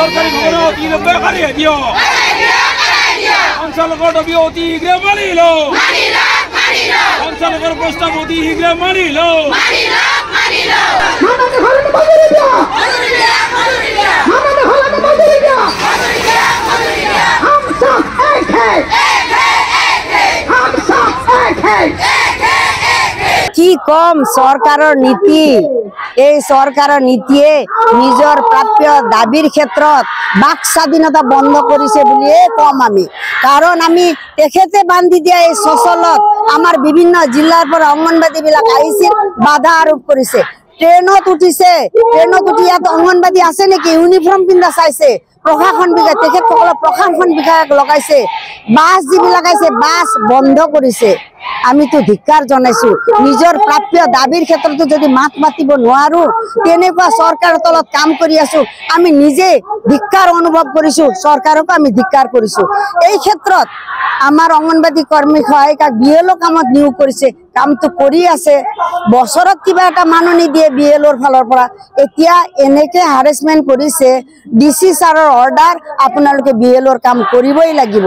চৰকাৰী ভৱনৰ অতি বেকাৰী দিয় সঞ্চালকৰ দাবী অতি শীঘ্ৰে মানি লওঁ সঞ্চালকৰ প্ৰস্তাৱ অতি শীঘ্ৰে মানি লওঁ মাননীয় কম চৰকাৰৰ নীতি। এই চৰকাৰৰ নীতিয়ে নিজৰ প্ৰাপ্য দাবীৰ ক্ষেত্ৰত বাক স্বাধীনতা বন্ধ কৰিছে বুলিয়ে কম আমি। কাৰণ আমি তেখেতে বান্ধি দিয়া এই চচলত আমাৰ বিভিন্ন জিলাৰ পৰা অংগনবাদীবিলাক আহিছিল বাধা আৰোপ কৰিছে। ট্ৰেইনত উঠিছে ট্ৰেইনত উঠি ইয়াত অংগনবাদী আছে নেকি? ইউনিফৰ্ম পিন্ধা চাইছে। প্ৰশাসন বিভাগ তেখেতসকলক প্ৰশাসন বিভাগ লগাইছে বাছ যিবিলাক আহিছে বাছ বন্ধ কৰিছে। আমিতো ধিক্কাৰ জনাইছো নিজৰ প্ৰাপ্য দাবীৰ ক্ষেত্ৰতো যদি মাত মাতিব নোৱাৰো তেনেকুৱা চৰকাৰৰ তলত কাম কৰি আছো আমি নিজে ধিক্কাৰ অনুভৱ কৰিছো চৰকাৰকো আমি ধিক্কাৰ কৰিছো। এই ক্ষেত্ৰত আমাৰ অংগনবাদী কৰ্মী সহায়িকাক বি এল কামত নিয়োগ কৰিছে কামটো কৰি আছে। বছৰত কিবা এটা মাননি দিয়ে বি এলৰ ফালৰ পৰা। এতিয়া এনেকে হাৰেচমেণ্ট কৰিছে ডি চি ছাৰৰ অৰ্ডাৰ আপোনালোকে বি এলৰ কাম কৰিবই লাগিব।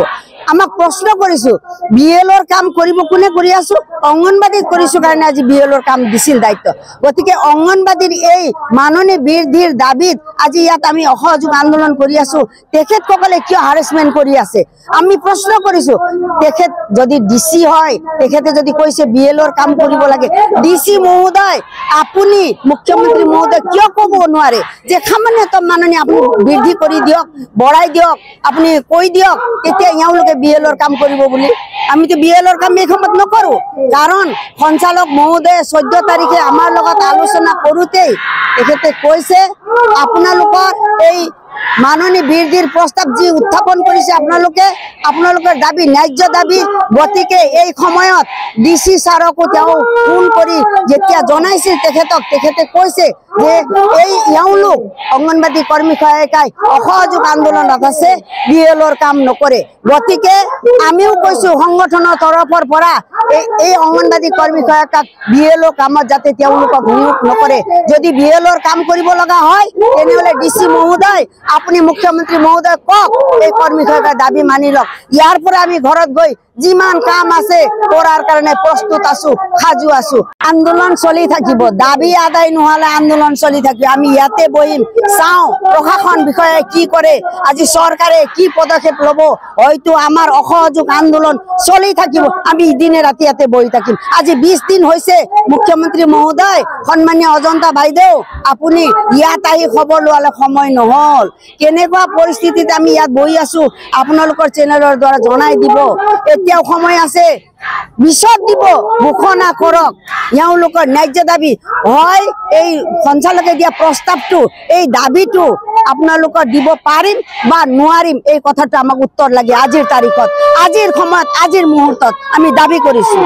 আমাক প্ৰশ্ন কৰিছো বি এলৰ কাম কৰিব কোনে কৰি আছো? অংগনবাদীত কৰিছো কাৰণে আজি বি এলৰ কাম দিছিল দায়িত্ব। গতিকে অংগনবাদীৰ এই মাননি বৃদ্ধিৰ দাবীত আজি ইয়াত আমি অসহযোগ আন্দোলন কৰি আছো। তেখেতসকলে কিয় হাৰেচমেণ্ট কৰি আছে? আমি প্ৰশ্ন কৰিছো তেখেত যদি ডি চি হয় তেখেতে যদি কৈছে বি এলৰ কাম কৰিব লাগে ডি চি মহোদয় আপুনি মুখ্যমন্ত্ৰী মহোদয় কিয় ক'ব নোৱাৰে? যে সামান্যতম মাননি আপুনি বৃদ্ধি কৰি দিয়ক বঢ়াই দিয়ক আপুনি কৈ দিয়ক তেতিয়া এওঁলোকে বি এলৰ কাম কৰিব বুলি। আমিতো বি এলৰ কাম এই সময়ত নকৰো? কাৰণ সঞ্চালক মহোদয়ে চৈধ্য তাৰিখে আমাৰ লগত আলোচনা কৰোঁতেই তেখেতে কৈছে আপোনালোকৰ এই মাননি বৃদ্ধিৰ প্ৰস্তাৱ যি উত্থাপন কৰিছে আপোনালোকে আপোনালোকৰ দাবী ন্যায্য দাবী গতিকে এই সময়ত ডি চি ছাৰকো তেওঁ ফোন কৰি যেতিয়া জনাইছিল তেখেতক তেখেতে কৈছে যে এই এওঁলোক অংগনবাদী কৰ্মী সহায়িকাই অসহযোগ আন্দোলনত আছে বি এলৰ কাম নকৰে। গতিকে আমিও কৈছো সংগঠনৰ তৰফৰ পৰা এই অংগনবাদী কৰ্মী সহায়িকাক বি এলৰ কামত যাতে তেওঁলোকক নিয়োগ নকৰে। যদি বি এলৰ কাম কৰিব লগা হয় তেনেহ'লে ডি চি মহোদয় আপুনি মুখ্যমন্ত্ৰী মহোদয় কওক এই সহায়িকাৰ দাবী মানি লওক। ইয়াৰ পৰা আমি ঘৰত গৈ যিমান কাম আছে কৰাৰ কাৰণে প্ৰস্তুত আছো সাজু আছো। আন্দোলন চলি থাকিব দাবী আদায় নোহোৱালে আন্দোলন চলি থাকিব। আমি ইয়াতে বহিম চাওঁ প্ৰশাসন বিষয়াই কি কৰে আজি চৰকাৰে কি পদক্ষেপ ল'ব হয়তো আমাৰ অসহযোগ আন্দোলন চলি থাকিব। আমি দিনে ৰাতি ইয়াতে বহি থাকিম। আজি বিশ দিন হৈছে মুখ্যমন্ত্ৰী মহোদয় সন্মানীয় অজন্তা বাইদেউ আপুনি ইয়াত আহি খবৰ লোৱালে সময় নহ'ল। কেনেকুৱা পৰিস্থিতিত আমি ইয়াত বহি আছো আপোনালোকৰ চেনেলৰ দ্বাৰা জনাই দিব। এতিয়াও সময় আছে। পিছত দিব ঘোষণা কৰক। এওঁলোকৰ ন্যায্য দাবী হয় এই সঞ্চালকে দিয়া প্ৰস্তাৱটো এই দাবীটো আপোনালোকৰ দিব পাৰিম বা নোৱাৰিম এই কথাটো আমাক উত্তৰ লাগে আজিৰ তাৰিখত। আজিৰ সময়ত আজিৰ মুহূৰ্তত আমি দাবী কৰিছো।